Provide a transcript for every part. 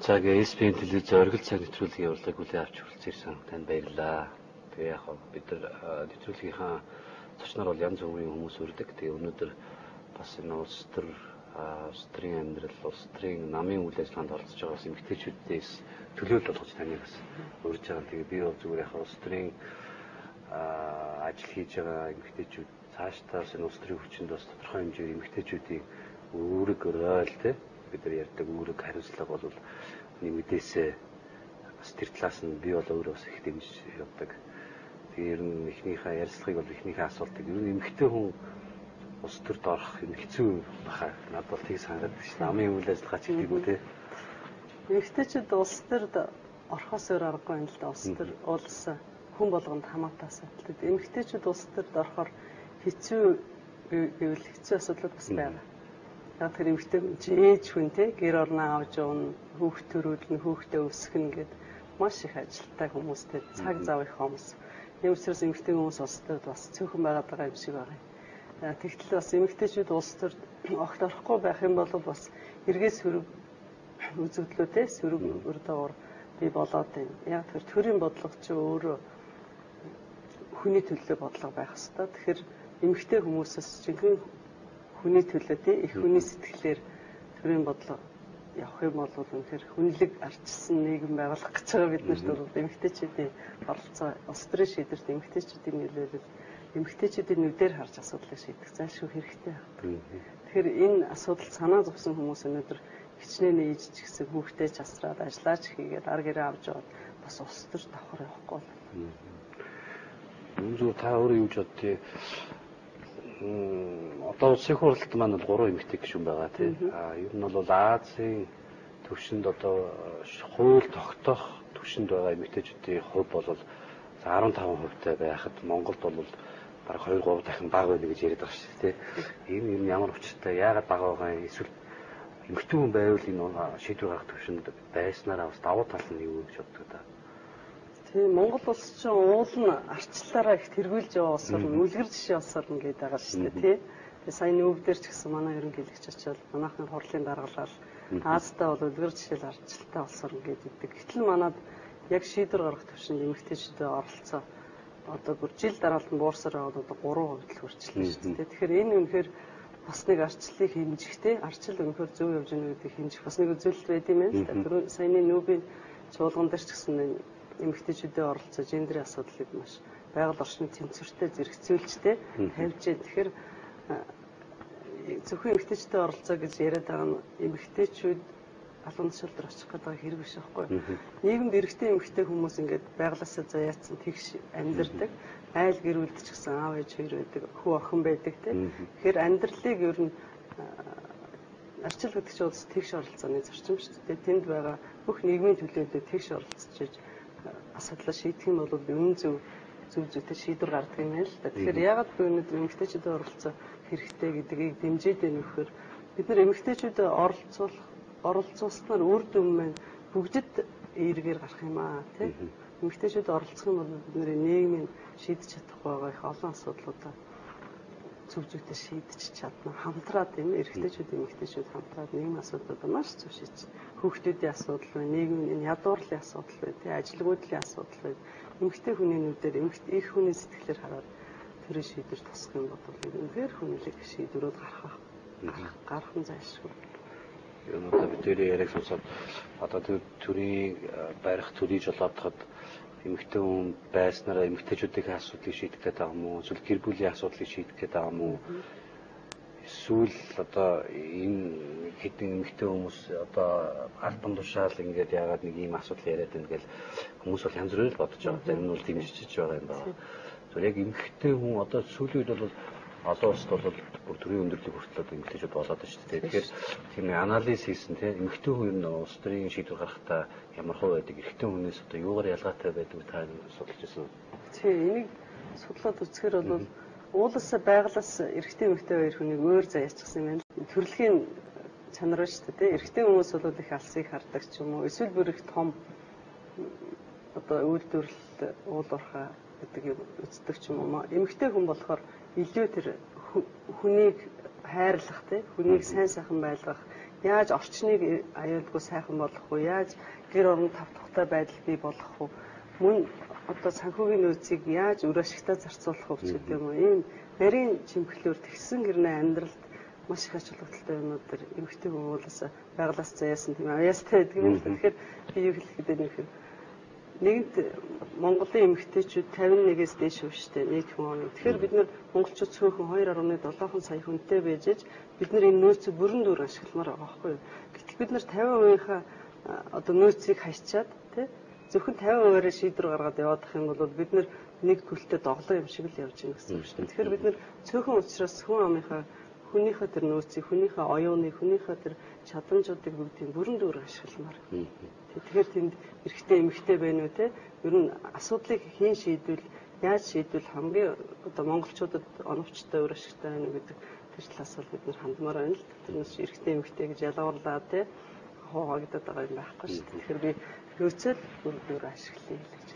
За гээ SPN телевиз оргил цаг нэвтрүүлгийн урлагийг хүлээн авч хүрэлцээрсэн танд баярлалаа. Тэгээ яг бид нар нэвтрүүлгийнхаа зочноор бол янз бүрийн хүмүүс үрдэг. Тэгээ өнөөдөр бас энэ улс төр улс төрийн амьдрал, улс төрийн намын үйл ажиллагаанд оролцож байгаа бас эмгтээчүүдээс төлөөлөл болгож таныг бас урьж байгаа. Тэгээ би бол зүгээр яг улс төрийн ажил хийж байгаа эмгтээчүүд цаашдаа бас энэ улс төрийн хүчинд бас тодорхой хэмжээгээр эмгтээчүүдийн үүрэг ройл те бид нар ярьдаг үүрэг хариуцлага бол нэмэгдээсээ бас тэр талаас нь би бол өөрөө бас их дэмж явдаг. Тэгээ ер нь эхнийхээ ярилцлагыг бол эхнийхээ асуултыг ер нь эмэгтэй хүн ус төрд орох юм хэцүү баха. Надад бол тийг санагдаж шин. Намын үйл ажиллагаа ч гэдэг үү те. Эмэгтэйчүүд улс төрд орохоос өөр аргагүй юм л да. Улс төр улс хүн болгонд хамаатай асуудал. Эмэгтэйчүүд улс төрд орохоор хэцүү гэвэл хэцүү асуудал бас байна Яг тэр эмэгтэй ээж хүн те гэр орноо авч явна, хүүхд төрүүлнэ, хүүхдээ өсгөнө гэд маш их ажилттай хүмүүстэй цаг зав их хүмүүс. Ийм учраас эмэгтэй хүмүүс улс төрд бас цөөхөн байгаад байгаа юм шиг байна. Тэгтэл бас эмэгтэйчүүд улс төрд огт орохгүй байх юм бол бас эргээс сөрөг үзэгдлүүдээ сөрөг өрдөөр би болоод байна. Яг тэр төрийн бодлого чи өөрөө хүний төлөө бодлого байх хэвээр. Тэгэхээр эмэгтэй хүмүүсээс жинхэнэ хүний төлөө тий их хүний сэтгэлээр төрийн бодлого явах юм бол үнэхээр хүнлэг арчсан нийгэм байгуулах гэж байгаа бид нарт бол эмгтээчүүдийн оролцоо улс төрийн шийдвэрт эмгтээчүүдийн нөлөөлөл эмгтээчүүдийн нүдээр харж асуудлыг шийдэх зайлшгүй хэрэгтэй. Тэгэхээр энэ асуудал санаа зовсон хүмүүс өнөөдөр хичнээн ээж ч гэсэн хүүхдээ ч асраад ажиллаач хийгээд ар гэрээ авч яваад бас улс төр давхар явахгүй байна. Үнэхээр та өөрөө юу ч бодтыг одоо улсын хурлд маань бол 3 эмэгтэй гишүүн байгаа тийм. А ер нь бол Азийн төвшөнд одоо хууль тогтоох төвшөнд байгаа эмэгтэйчүүдийн хувь бол 15% тай байхад Монголд бол бараг 2 3 дахин бага байна гэж яриад байгаа шүү дээ. Энэ юм ямар учиртай яагаад бага байгаа эсвэл эмэгтэй хүн байвал энэ шийдвэр гаргах төвшөнд байснараа бас давуу тал нь юу гэж боддог та. Тийм Монгол улс чинь уул нь арчлаараа их тэргүүлж яваа улсаар нь үлгэр жишээ улсаар нь гээд байгаа шүү дээ тий. Тэгээ сая нүүбдэр ч гэсэн манай ерөнхийлөгч очил манайхын хурлын даргалал Аазтай бол үлгэр жишээл арчлалтай улсаар нь гээд идэг. Гэтэл манад яг шийдвэр гаргах төвшөнд эмэгтэйчдээ оролцоо одоо бүр жил дараалт нь буурсаар аваад одоо 3% л хүрчлээ шүү дээ. Тэгэхээр энэ үнэхээр бас нэг арчлалыг хэмжих те арчил өнөхөр зөв явж байгаа гэдгийг хэмжих бас нэг үзүүлэлт байд юм байна л да. Тэр саяны нүүбийн чуулган дээр ч гэсэн эмэгтэйчүүдэд оролцоо гендерийн асуудлыг маш байгаль орчны тэнцвэртэй зэрэгцүүлжтэй тавьж тэгэхээр зөвхөн эмэгтэйчүүдэд оролцоо гэж яриад байгаа нь эмэгтэйчүүд алуун тушаалд очих гэдэг хэрэг биш байхгүй. Нийгэмд эрэгтэй эмэгтэй хүмүүс ингээд байглаасаа заяатсан тэгш амьдардаг. Айл гэр бүлд ч гэсэн аав ээж хоёр байдаг, хүү охин байдаг тийм. Тэгэхээр амьдралыг ер нь арчил гэдэг чинь улс тэгш оролцооны зарчим шүү дээ. Тэнд байгаа бүх нийгмийн төлөөлөлд тэгш оролцож асуудлаа шийдэх юм бол үнэн зөв зөв зүйтэй шийдвэр гардаг юм байна л да. Тэгэхээр ягаад би өнөөдөр эмэгтэйчүүдэд оролцох хэрэгтэй гэдгийг дэмжиж байна вэхээр бид нар эмэгтэйчүүдэд оролцуулах оролцуулснаар үр дүн маань бүгдэд эргээр гарах юм аа тийм. Эмэгтэйчүүд оролцох юм бол бидний нийгмийн шийдэж чадахгүй байгаа их олон асуудлуудаа зөв зүйтэй шийдэж чадна. Хамтраад юм эрэгтэйчүүд эмэгтэйчүүд хамтраад нийгмийн асуудлуудаа маш зөв шийдэж. Хүүхдүүдийн асуудал байна, нийгмийн энэ ядуурлын асуудал байна, тий ажилгүйдлийн асуудал байна. Эмэгтэй хүний нүдээр их хүний сэтгэлээр хараад тэрийг шийдэж тусах юм бол үнэхээр хүнлэг шийдвэрүүд гарах гарах нь зайлшгүй. Юу надад бид тэрийг яриаг сонсоод одоо тэр төрийн барих төрийг жолоодоход эмэгтэй хүн байснараа эмэгтэйчүүдийн асуудлыг шийдэх гэдэг юм уу? Эсвэл гэр бүлийн асуудлыг шийдэх гэдэг юм уу? Эсвэл одоо энэ хэдэн эмэгтэй хүмүүс одоо альбан тушаал ингээд яагаад нэг ийм асуудал яриад байна гэл хүмүүс бол янз бүрээр бодож байгаа. Тэр нь бол дэмжиж байгаа юм байна. Тэгэхээр яг эмэгтэй хүн одоо сүүлийн үед бол олон улсад бол бүр төрийн өндөрлөг хүртэл одоо эмэгтэйчүүд болоод байна шүү дээ. Тэгэхээр тийм анализ хийсэн тийм эмэгтэй хүн нь улс төрийн шийдвэр гаргахдаа ямар хөө байдаг эрэгтэй хүнээс одоо юугаар ялгаатай байдаг та судалж уу? Тийм энийг судлаад үзэхээр бол уулаасаа байглаас эрэгтэй эмэгтэй хоёр хүнийг өөр заяачихсан юм байна. Төрөлхийн чанар шүү дээ. Эрэгтэй хүмүүс бол их алсыг хардаг ч юм уу. Эсвэл бүр их том одоо үйлдвэрлэлд уул уурхай гэдэг юм үздэг ч юм уу. Эмэгтэй хүн болохоор илүү тэр хүнийг хайрлах тий хүнийг сайн сайхан байлгах яаж орчныг аюулгүй сайхан болгох вэ? Яаж гэр орон тавтахтай байдал бий болгох вэ? Мөн одоо санхүүгийн нөөцийг яаж үр ашигтай зарцуулах гэдэг юм уу? Ийм нарийн чимхлөөр тэгсэн гэрнээ амьдралд маш их ач холбогдолтой юмнууд төр эмгтэй хүмүүлээс байгалаас заяасан тийм аяастай байдаг юм тэгэхээр би юу хэлэх гэдэг нь хэрэг нэгэнт Монголын эмэгтэйчүүд 51-ээс дээш шүү дээ нийт хүн оны. Тэгэхээр бид нар монголчууд цөөхөн 2.7 сая хүнтэй байж бид нар энэ нөөцийг бүрэн дүр ашигламаар байгаа байхгүй юу. Гэтэл бид нар 50%-ийнхаа одоо нөөцийг хасчаад тий зөвхөн 50%-аар шийдвэр гаргаад явах юм бол бид нэг төлөлтөд доглоо юм шиг л явж байгаа гэсэн үг шүү дээ. Тэгэхээр бид нар цөөхөн учраас хүн амынхаа хүнийхээ тэр нөөцийг, хүнийхээ оюуныг, хүнийхээ тэр чадамжуудыг бүгдийг бүрэн дүр ашигламаар. Тэгэхээр тэнд эрэгтэй эмэгтэй байна уу те? Ер нь асуудлыг хийн шийдвэл яаж шийдвэл хамгийн одоо монголчуудад оновчтой өөр ашигтай байна гэдэг тэр талаас бол бид нар хандмаар байна л. Тэрнээс эрэгтэй эмэгтэй гэж ялгуурлаа те хуваагдаад байгаа юм байхгүй шүү дээ. Тэгэхээр би нөөцөл бүр бүр ашиглая гэж.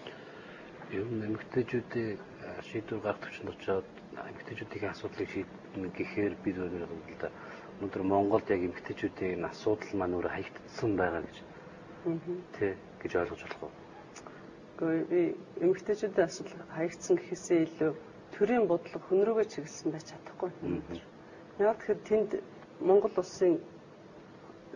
Ер нь эмэгтэйчүүдийн шийдвэр гаргах төвчөнд очиод эмэгтэйчүүдийн асуудлыг шийднэ гэхээр бид өнөр бол өнөөдөр Монголд яг эмэгтэйчүүдийн асуудал маань өөр хаягдсан байгаа гэж тий гэж ойлгож болох уу? Гэхдээ би эмэгтэйчүүдийн асуудал хаягдсан гэхээсээ илүү төрийн бодлого рүүгээ чиглэсэн байж чадахгүй. Яг тэгэхээр тэнд Монгол улсын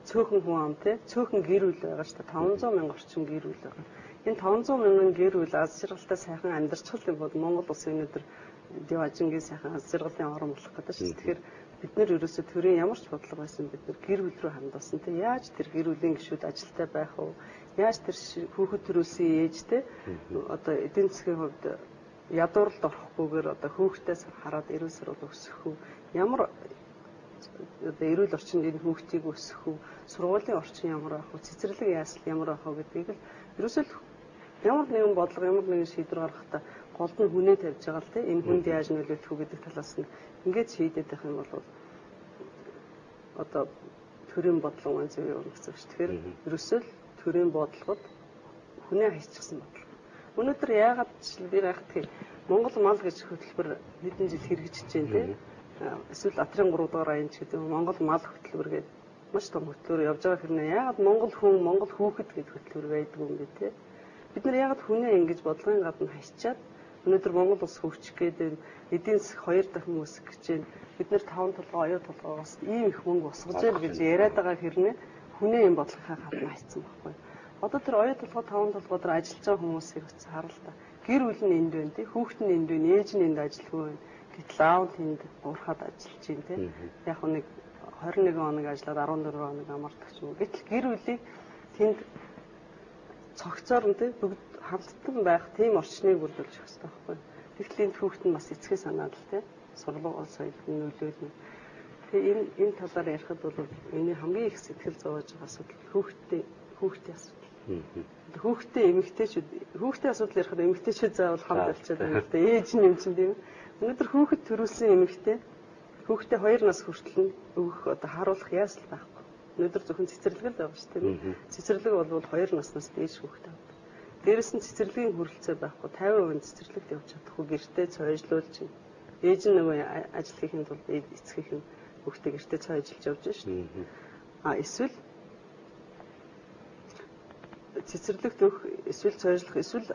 цөөхөн хүн ам тий цөөхөн гэр бүл байгаа шүү дээ 500 мянга орчим гэр бүл байгаа. Энэ 500 мянган гэр бүл аз жаргалтай сайхан амьдарчих юм бол Монгол улсын өнөөдөр диважингийн сайхан аз жаргалын орн болох гэдэг шүү. Тэгэхээр бид нэр ерөөсө төрийн ямар ч бодлого байсан бид нэр гэр бүл рүү хандсан. Тэ яаж тэр гэр бүлийн гишүүд ажилтай байх вэ? Яаж тэр хүүхэд төрүүлсэн ээжтэй одоо эдийн засгийн хувьд ядууралд орохгүйгээр одоо хүүхдээс хараад эрүүл сурвал өсөх үү? Ямар одоо эрүүл орчинд энэ хүүхдийг өсөх үү? Сургуулийн орчин ямар байх вэ? Цэцэрлэг яасл ямар байх вэ гэдгийг л ерөөсөө ямар нэгэн бодлого ямар нэгэн шийдвэр гаргахдаа гол нь хүнээ тавьж байгаа л тийм энэ хүнд яаж нөлөөлөх үү гэдэг талаас нь ингээд шийдээд байх юм бол одоо төрийн бодлого маань зөв юм гэсэн шүү. Тэгэхээр ерөөсөө л төрийн бодлогод хүнээ хайчихсан бодлого. Өнөөдөр яагаад би гайхдаг Монгол мал гэж хөтөлбөр хэдэн жил хэрэгжиж байна тийм эсвэл Атрын 3 дугаар аян ч гэдэг Монгол мал хөтөлбөр гэдэг маш том хөтөлбөр явж байгаа хэрнээ яагаад Монгол хүн Монгол хүүхэд гэдэг хөтөлбөр байдаг юм бэ те бид нар яагаад хүнээ ингэж бодлогын гадна хасчаад Өнөөдөр Монгол улс хөгжих гэдэг эдийн засаг хоёр дахин өсөх гэж байна. Бид нэр таван толгой оюу толгоогоос ийм их мөнгө усгаж ял гэж яриад байгаа хэрнээ хүнээ юм бодлохын гадна хайцсан байхгүй. Одоо тэр оюу толгой таван толгой дээр ажиллаж байгаа хүмүүсийг өц харал та. Гэр бүл нь энд байна тий, хүүхэд нь энд байна, ээж нь энд ажиллахгүй байна. Нь тэнд уурхаад ажиллаж байна тий. Яг нэг 21 хоног ажиллаад 14 хоног амардаг ч юм. Гэтэл гэр бүлийг тэнд цогцоор нь тий бүгд хамттан байх тийм орчныг бүрдүүлж өгөх хэрэгтэй байхгүй. Тэгтэл энэ хүүхэд нь бас эцгээ санаад л тийм сургууль соёлд нөлөөлнө. Тэгээ энэ энэ талаар ярихад бол миний хамгийн их сэтгэл зовоож байгаа асуудал хүүхдтэй хүүхдийн асуудал. Хүүхдтэй эмэгтэйчүүд хүүхдийн асуудал ярихад эмэгтэйчүүд заавал хамт болчиход байна л да. Ээж нь юм чинь тийм. Өнөөдөр хүүхэд төрүүлсэн эмэгтэй хүүхдээ 2 нас хүртэл нь өгөх одоо харуулах яасл байхгүй. Өнөөдөр зөвхөн цэцэрлэг л байгаа шүү дээ. Цэцэрлэг бол 2 наснаас дээш хүүхдээ Дээрэс нь цэцэрлэгийн хөрөлцөө байхгүй 50% цэцэрлэгт явж чадахгүй гэртээ цойжлуулж чинь. Ээж нь нөгөө ажил хийхин тулд эцгийнх нь хүүхдээ гэртээ цойжилж явж шүү дээ. А эсвэл цэцэрлэгт өгөх эсвэл цойжлох эсвэл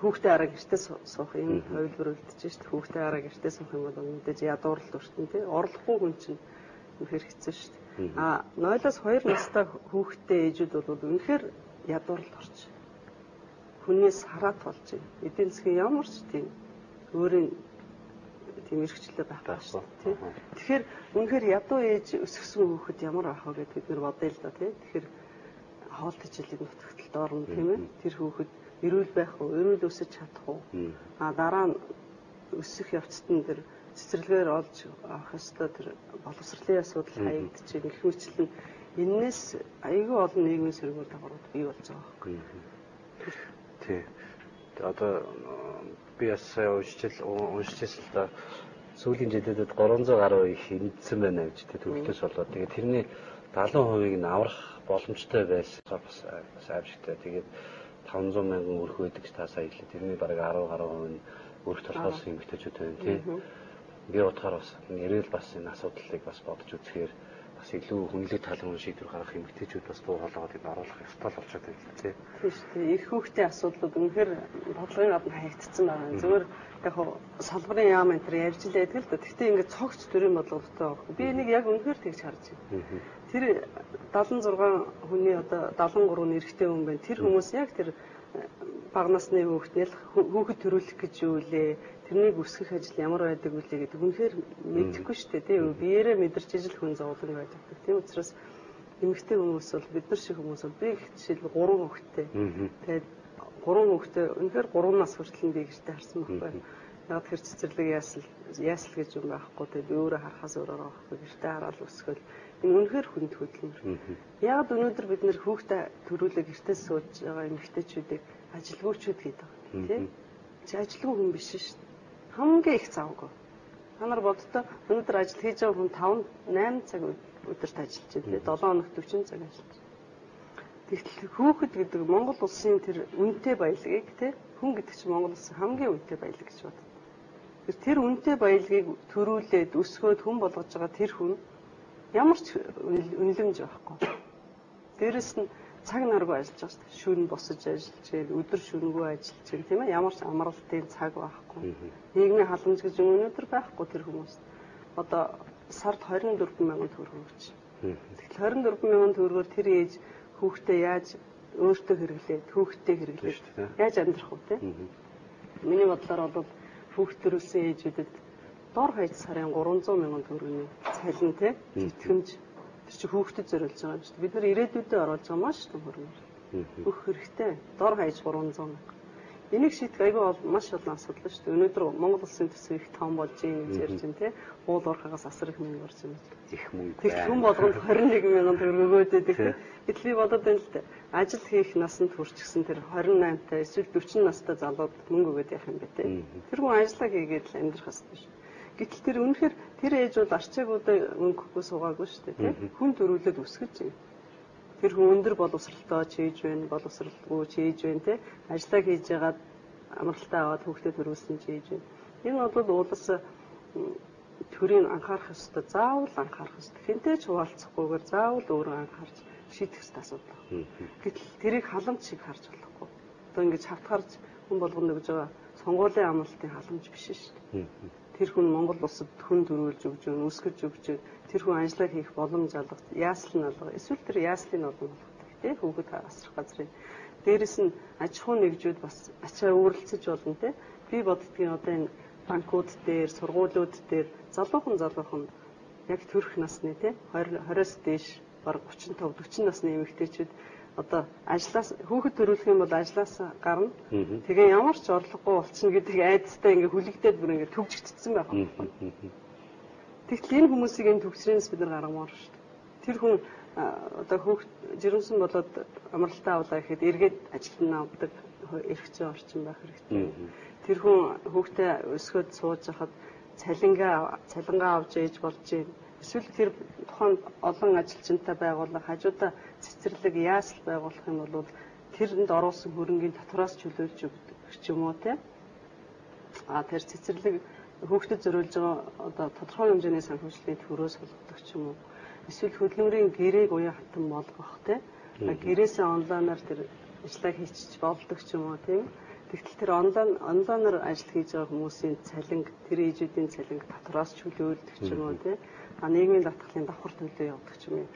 хүүхдээ араа гэртээ суух юм хувилбар үлдчихэж шүү дээ. Хүүхдээ араа гэртээ суух юм бол мэдээж ядуурлал өртөн тий. Орлохгүй хүн чинь хэцүү шүү дээ. А 0-оос 2 настай хүүхдтэй ээжүүд бол үнэхээр ядуурлал орчих хүнээс хараат болж байна. Эдийн засгийн ямар ч тийм өөрийн тийм эрхчлээ байх шүү дээ. Тэгэхээр үнэхээр ядуу ээж өсгсөн хүүхэд ямар байх вэ гэдээ бид нэр бодъё л да тий. Тэгэхээр хоол тэжээлийн нутагталд орно тийм ээ. Тэр хүүхэд эрүүл байх уу, эрүүл өсөж чадах уу? А дараа нь өсөх явцад нь тэр цэцэрлэгээр олж авах ёстой тэр боловсролын асуудал хаягдчих. Их мэтлэн энээс айгүй олон нийгмийн сөргөөр дагаврууд бий болж байгаа байхгүй. Тий. Одоо би бас уншиж уншижсэн л да сүүлийн жилүүдэд 300 гаруй их эндсэн байна гэж төвлөс болоод тэгээд тэрний 70%-ийг нь аврах боломжтой байсан бас бас аимшигтай. Тэгээд 500 мянган өрх байдаг та сая хэлээ. Тэрний бараг 10 гаруй нь өрх толгоос эмгтээчүүд байна тий. Би утгаар бас нэрэл бас энэ асуудлыг бас бодож үзэхээр бас илүү хүнлэг талын шийдвэр гаргах эмэгтэйчүүд бас дуу хоолойгоо энд оруулах ёстой л болчиход байна тий. Шүү дээ. Их хүүхдийн асуудлууд үнэхээр бодлогын гадна хаягдцсан байна. Зүгээр яг салбарын яам энэ төр ярьж л байдаг л да. Гэхдээ ингээд цогц төрийн бодлоготой. Би энийг яг үнэхээр тэгж харж байна. Тэр 76 хүний одоо 73 нэрхтээ хүн байна. Тэр хүмүүс яг тэр бага насны хүүхднэл хүүхэд төрүүлэх гэж юу лээ тэрнийг үсгэх ажил ямар байдаг вүлээ гэдэг үнэхээр мэдэхгүй шүү дээ тийм биеэрээ мэдэрч ижил хүн зовлон байдаг. Тийм учраас эмэгтэй хүмүүс бол бид нар шиг хүмүүс бол би их жишээл 3 хүүхэдтэй. Тэгээд 3 хүүхэдтэй үнэхээр 3 нас хүртэл би гэртээ харсан байхгүй. Яг тэр цэцэрлэг яасал яасал гэж юм байхгүй. Тэгээд өөрөө харахаас өөрөө байхгүй. Гэртээ хараад өсгөл энэ үнэхээр хүнд хөдлөмөр. Яг өнөөдөр бид нэр хүүхдээ төрүүлээ гэртээ сууж байгаа эмэгтэйчүүдийг ажилгүйчүүд гэдэг тийм. Чи ажилгүй хүн биш шүү дээ хамгийн их завгүй. Та нар боддоо өнөөдөр ажил хийж байгаа хүн 5 8 цаг өдөрт ажиллаж байна. 7 хоногт 40 цаг ажиллаж. Тэгтэл хүүхэд гэдэг Монгол улсын тэр үнэтэй баялагийг те хүн гэдэг чинь Монгол улсын хамгийн үнэтэй баялаг гэж боддог. Тэр үнэтэй баялагийг төрүүлээд өсгөөд хүн болгож байгаа тэр хүн ямар ч үнэлэмж байхгүй. Дээрэс нь цаг наргүй ажиллаж байгаа шүү дээ. Шүн босож ажиллаж, өдөр шүнгүй ажиллаж, тийм ээ ямар ч амралтын цаг байхгүй. Нийгмийн халамж гэж өнөөдөр байхгүй тэр хүмүүс. Одоо сард 24 мянган төгрөг өгч. Тэгэл 24 мянган төгрөгөөр тэр ээж хүүхдээ яаж өөртөө хэрэглээд, хүүхдээ хэрэглээд яаж амьдрах вэ, тийм? Миний бодлоор бол хүүхд төрүүлсэн ээжүүдэд дор хаяж сарын 300 мянган төгрөгийн цалин тийм тэтгэмж Тэр чи хүүхдэд зориулж байгаа юм шүү дээ. Бид нар ирээдүйдээ оруулж байгаа маш том хөрөнгө. Бүх хэрэгтэй. Дор хаяж 300 мянга. Энийг шийдэх айгүй бол маш олон асуудал шүү дээ. Өнөөдөр Монгол улсын төсөв их том болж гэж ярьж байна тий. Уул уурхагаас асар их мөнгө орж байна. Их мөнгө. Тэг хүн болгонд 21 мянган төгрөг өгөөд байдаг. Гэтэл би бодоод байна л дээ. Ажил хийх насанд хүрчихсэн тэр 28 та эсвэл 40 настай залууд мөнгө өгөөд явах юм бэ тий. Тэр хүн ажиллаа хийгээд л амьдрах хэрэгтэй шүү. Гэтэл тэр үнэхээр тэр ээж бол арчаагуудаа өнгөхгүй суугаагүй шүү дээ тийм. Хүн төрүүлээд өсгөж юм. Тэр хүн өндөр боловсралтай чийж байна, боловсралгүй чийж байна тийм. Ажлаа хийж ягаад амралтаа аваад хүүхдэд төрүүлсэн чийж байна. Энэ бол уулаас төрийн анхаарах ёстой. Заавал анхаарах ёстой. Хинтэй ч хуваалцахгүйгээр заавал өөрөө анхаарч шийдэх ёстой асуудал. Гэтэл тэрийг халамж шиг харж болохгүй. Одоо ингэж хавтгарч хүн болгоно гэж байгаа сонгуулийн амралтын халамж биш шүү дээ тэр хүн Монгол улсад хүн төрүүлж өгч, өсгөж өгч, тэр хүн ажиллаа хийх боломж алга, яаслын алга, эсвэл тэр яаслын олон болгодог тий хүүхэд асрах газрын. Дээрэс нь аж ахуй нэгжүүд бас ачаа өөрлөлцөж болно тий. Би боддгийн одоо энэ банкуд дээр, сургуулиуд дээр залуухан залуухан яг төрөх насны тий 20 20-оос дээш баг 35 40 насны эмэгтэйчүүд одоо ажлаас хүүхэд төрүүлэх юм бол ажлаас гарна. Тэгээ ямар ч орлогогүй болчихно гэдэг айдастай ингээ хүлэгдээд бүр ингээ төгжигдсэн байх. Тэгтэл энэ хүмүүсийг энэ төгсрэнс бид нар гаргамаар шүү дээ. Тэр хүн одоо хүүхэд жирэмсэн болоод амралтаа авлаа гэхэд эргээд ажилд нь авдаг эрхцэн орчин байх хэрэгтэй. Тэр хүн хүүхдээ өсгөөд сууж хахад цалингаа цалингаа авч ээж болж юм эсвэл тэр тухайн олон ажилчинтай байгуулах хажуудаа цэцэрлэг яасл байгуулах юм бол тэрэнд оруулсан хөрөнгийн дотроос чөлөөлж өгдөг ч юм уу те а тэр цэцэрлэг хүүхдэд зориулж байгаа одоо тодорхой хэмжээний санхүүжилтийн төрөөс болгодог ч юм уу. Эсвэл хөдөлмөрийн гэрээг уян хатан болгох те гэрээсээ онлайнаар тэр ажиллаа хийчих болдог ч юм уу тийм? Тэгтэл тэр онлайн онлайнаар ажил хийж байгаа хүмүүсийн цалинг тэр ээжүүдийн цалинг дотроос чөлөөлдөг ч юм уу тийм нийгмийн татгалын давхар төлөө явдаг ч юм уу.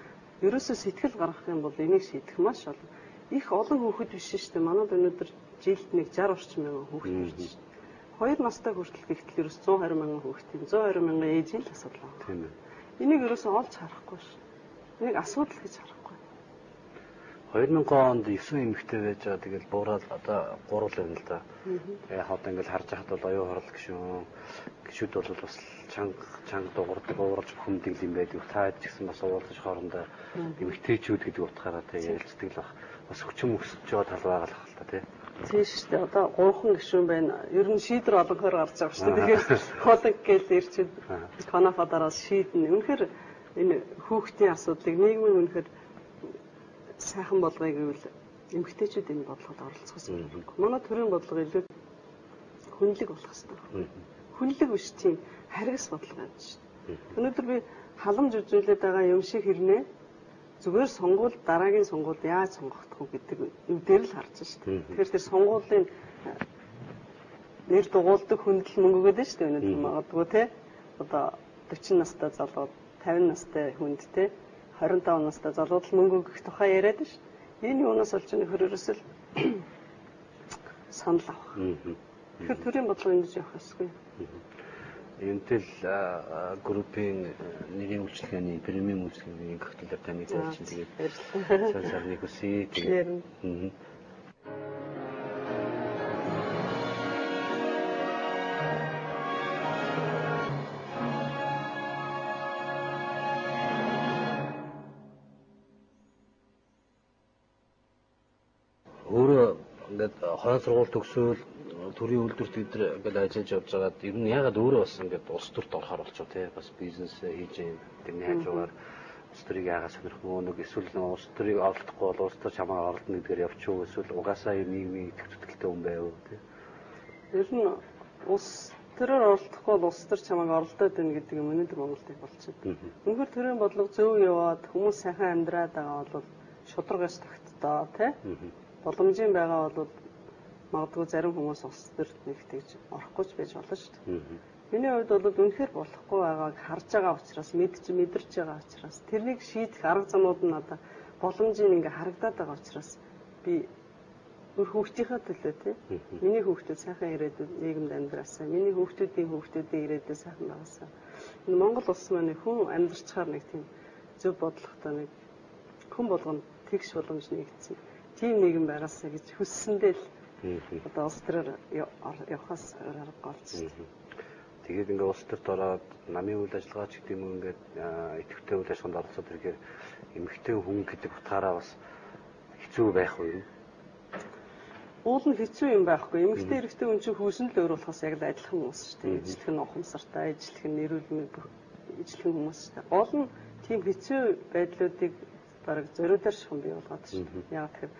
Ерөөсөө сэтгэл гаргах юм бол энийг шийдэх маш олон. Их олон хүүхэд биш шүү дээ. Манайд өнөөдөр жилд нэг 60 орчим мянган хүүхэд ирж байна. Хоёр настай хүртэл гихтэл ерөөс 120 мянган хүүхэд, 120 мянган ээжийн л асуудал байна. Тийм ээ. Энийг ерөөсөө олж харахгүй ш. Энийг асуудал гэж харахгүй. 2000 онд 9 эмэгтэй байж байгаа тэгэл буураад одоо гурвал байна л да. Тэгээ хаад ингээл харж хахад бол оюун хорол гişүн гişүүд бол бас чанга чанга дуурдаг уурж хүмдэг юм байдаг. Та ч гэсэн бас уулзаж хоорондоо эмэгтэйчүүд гэдэг утгаараа тэгээ ярилцдаг л баг. Бас хүчин өсөж байгаа тал байгаа л хэл та тий. Тийм шүү дээ. Одоо гурван гишүүн байна. Ер нь шийдвэр олонхоор гарч байгаа шүү дээ. Тэгэхээр холог гэж ирчээд конофодараас шийднэ. Үнэхээр энэ хүүхдийн асуудлыг нийгмийн үнэхээр сайхан болгоё гэвэл эмэгтэйчүүд энэ бодлогод оролцох хэрэгтэй. Манай төрийн бодлого илүү хүнлэг болох хэрэгтэй. Хүнлэг биш тийм харгас бодлого юм шүү. Өнөөдөр би халамж үзүүлээд байгаа юм шиг хэрнээ зүгээр сонгуул дараагийн сонгуульд яаж сонгохдох вэ гэдэг юм дээр л харж шүү дээ. Тэгэхээр тэр сонгуулийн нэр дугуулдаг хүндэл мөнгө гэдэг шүү дээ өнөөдөр магадгүй те одоо 40 настай залуу 50 настай хүнд те 25 настай залууд л мөнгө өгөх тухай яриад шүү. Энэ юунаас олж ийн хөрөөсөл санал авах. Тэгэхээр төрийн бодлого ингэж явах ёсгүй. Энтэл группийн нэрийн үйлчлэгээний премиум үйлчлэгээний гахтлаар таныг зорчин тэгээд сайн сарныг үсээ тэгээд ингээд хойд сургууль төгсөөл төрийн үйлдвэрт бид нар ингээд ажиллаж явж байгаад ер нь ягаад өөрөө бас ингээд улс төрт орохоор болчихоо те бас бизнес хийж юм тэрний хажуугаар улс төрийг яагаад сонирх мөө нэг эсвэл улс төрийг олдохгүй бол улс төр чамаа оролдоно гэдгээр явчихуу эсвэл угаасаа юм нийгмийн идэвхжүүлэлттэй хүн байв те ер нь улс төрөөр оролдохгүй бол улс төр чамааг оролдоод байна гэдэг юм өнөөдөр Монголд болчиход. Үнэхээр төрийн бодлого зөв яваад хүмүүс сайхан амьдраад байгаа бол шударгаас тогтдоо тий. Боломжийн байгаа бол магадгүй зарим хүмүүс улс төрт нэг тэгж орохгүй ч байж болно шүү дээ. Миний хувьд бол үнэхээр болохгүй байгааг харж байгаа учраас мэдж мэдэрч байгаа учраас тэрнийг шийдэх арга замууд нь надад боломжийн ингээ харагдаад байгаа учраас би өөр хүүхдийнхээ төлөө тий. Миний хүүхдүүд сайхан ирээдүйд нийгэмд амьдраасаа, миний хүүхдүүдийн хүүхдүүдийн ирээдүйд сайхан байгаасаа. Энэ Монгол улс маань хүн амьдарчаар нэг тийм зөв бодлоготой нэг хүн болгоно тэгш боломж нэгдсэн. Тийм нийгэм байгаасаа гэж хүссэндээ л одоо улс төрөөр явахаас арга голцсон. Тэгээд ингээ улс төрт ороод намын үйл ажиллагаа ч гэдэг юм ингээд идэвхтэй үйл ажиллагаанд оролцоод ирэхээр эмэгтэй хүн гэдэг утгаараа бас хэцүү байх уу юм? Уул нь хэцүү юм байхгүй. Эмэгтэй эрэгтэй хүн чинь хүйсэн л өөр болохоос яг л адилхан хүмүүс шүү дээ. Ижлэх нь ухамсартай, ижлэх нь нэрүүл мэд ижлэх хүмүүс шүү дээ. Гол нь тийм хэцүү байдлуудыг бараг зориудаар шугам бий болгоод шүү. Яг тэгэхээр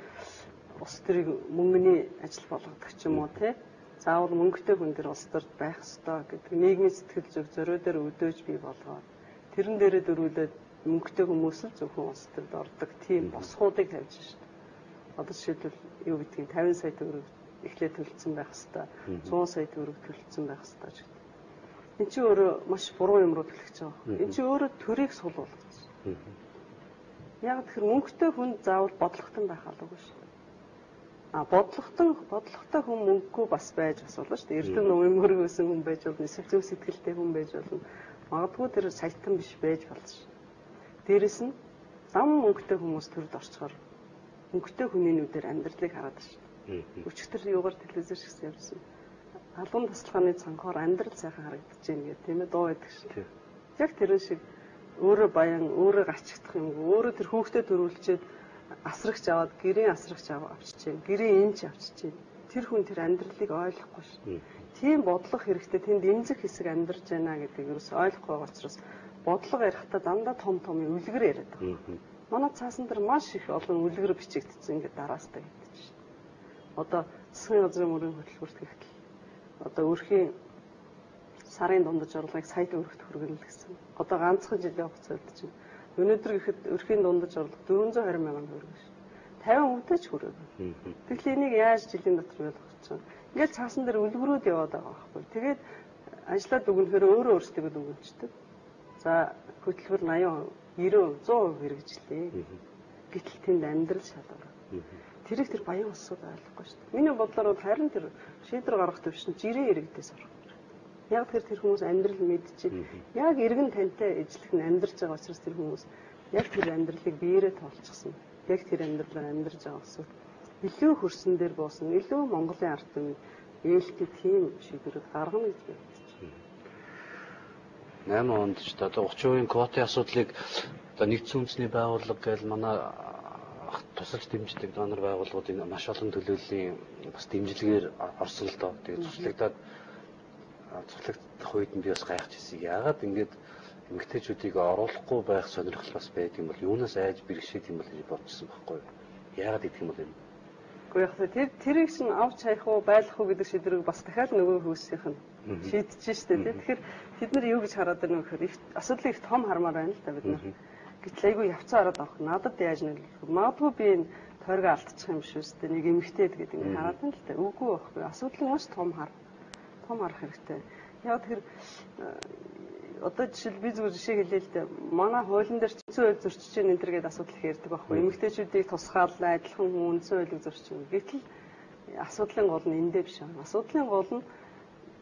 ус төрийг мөнгөний ажил болгодог ч юм уу те заавал мөнгөтэй хүн дээр улс төрд байх ёстой гэдэг нийгмийн сэтгэл зүг зориудаар өдөөж бий болгоод тэрэн дээрээ дөрүүлээд мөнгөтэй хүмүүс л зөвхөн улс төрд ордог тийм босхуудыг тавьж шээ. Одоо жишээлбэл юу гэдгийг 50 сая төгрөг эхлээд төлсөн байх хэвээр 100 сая төгрөг төлсөн байх хэвээр ч гэдэг. Энд чинь өөрөө маш буруу юм руу төлөх гэж байгаа. Энд чинь өөрөө төрийг сул болгосон. Яг тэр мөнгөтэй хүн заавал бодлоготон байх албагүй шүү. А бодлоготой бодлоготой хүн мөнгөгүй бас байж бас болно шүү дээ. Эрдэм номын мөрөг өсөн хүн байж болно. Эсвэл зөв сэтгэлтэй хүн байж болно. Магадгүй тэр саятан биш байж болно шүү. Дээрэс нь зам мөнгөтэй хүмүүс төрд орчхоор мөнгөтэй хүний нүдээр амьдралыг хараад шүү. Өчигдөр юугаар телевизээр шигсэн явсан. Албан тасалгааны цанхоор амьдрал сайхан харагдаж байна гэх тийм ээ дуу байдаг шүү. Яг тэр шиг өөрөө баян, өөрөө гачигдах юм. Өөрөө тэр хүүхдэд төрүүлчихэд асрагч аваад гэрээ асрагч авчиж чинь гэрээ энч авчиж чинь тэр хүн тэр амьдралыг ойлгохгүй шүү. Тийм бодлого хэрэгтэй тэнд эмзэг хэсэг амьдарч байна гэдэг юус ойлгохгүй байгаа учраас бодлого ярихдаа дандаа том том үлгэр яриад байгаа. Манай цаасан дээр маш их олон үлгэр бичигдсэн ингээд дараастаа гэдэг чинь. Одоо засгийн газрын мөрийн хөтөлбөрт гэхтэл одоо өрхийн сарын дундаж орлогыг сая төгрөгт хүргэнэ гэсэн. Одоо ганцхан жилийн хугацаанд чинь Өнөөдөр гэхэд өрхийн дундаж орлого 420 мянган төгрөг шүү. 50 өвдөж хүрээгүй. Тэгэхээр энийг яаж жилийн дотор ойлгох байна? Ингээд цаасан дээр үлгэрүүд яваад байгаа байхгүй. Тэгээд ажлаад өгнөхөр өөрөө өөрсдөө дүгнждэг. За хөтөлбөр 80%, 90%, 100% хэрэгжлээ. Гэтэл тэнд амьдрал шалгав. Тэрийг тэр баян усууд ойлгохгүй шүү дээ. Миний бодлоор харин тэр шийдвэр гаргах төвшин жирийн иргэдээс орох. Яг тэр тэр хүмүүс амьдрал мэдчихэв. Яг эргэн тантай ижлэх нь амьдарч байгаа учраас тэр хүмүүс яг тэр амьдралыг биеэрээ тоолчихсон. Яг тэр амьдралаар амьдарч байгаа гэсэн. Илүү хөрсөн дээр буусан, илүү Монголын ард түмэн ээлтэй тийм шийдвэрийг гаргана гэж бодчих. 8 онд ч одоо 30% квотын асуудлыг одоо нэгдсэн үндэсний байгууллага гэж манай тусалж дэмждэг донор байгууллагуудын маш олон төлөөллийн бас дэмжлэгээр орсон л доо. Тэгээд цуслагдаад цуглагдах үед нь би бас гайхаж ирсэн. Яагаад ингэж эмэгтэйчүүдийг оруулахгүй байх сонирхол бас байд юм бол юунаас айж бэрхшээд юм бол гэж бодсон байхгүй юу? Яагаад гэдэг юм бол юм? Гэхдээ яг тэр тэрийг чинь авч хаях уу, байлгах уу гэдэг шийдвэрийг бас дахиад нөгөө хөөсийнх нь шийдэж штэ тий. Тэгэхээр бид нар юу гэж хараад байна вэ гэхээр их асуудлыг их том хармаар байна л да бид нар. Гэтэл айгүй явцсан хараад авах. Надад яаж вэ? Магадгүй би энэ тойргоо алдчих юм шүү дээ. Нэг эмгтээд гэдэг ингэ хараад байна л да. Үгүй байхгүй. Асуудлыг маш том хар. Том харах хэрэгтэй. Яг тэр одоо жишээл би зүгээр жишээ хэлээ л дээ. Манай хуулийн дээр цэцэн хууль зөрчиж чинь энэ төр гэдэг асуудал их ярьдаг байхгүй. Эмэгтэйчүүдийг тусгаална, адилхан хүн үндсэн хуулийг зөрчиж. Гэтэл асуудлын гол нь эндээ биш. Асуудлын гол нь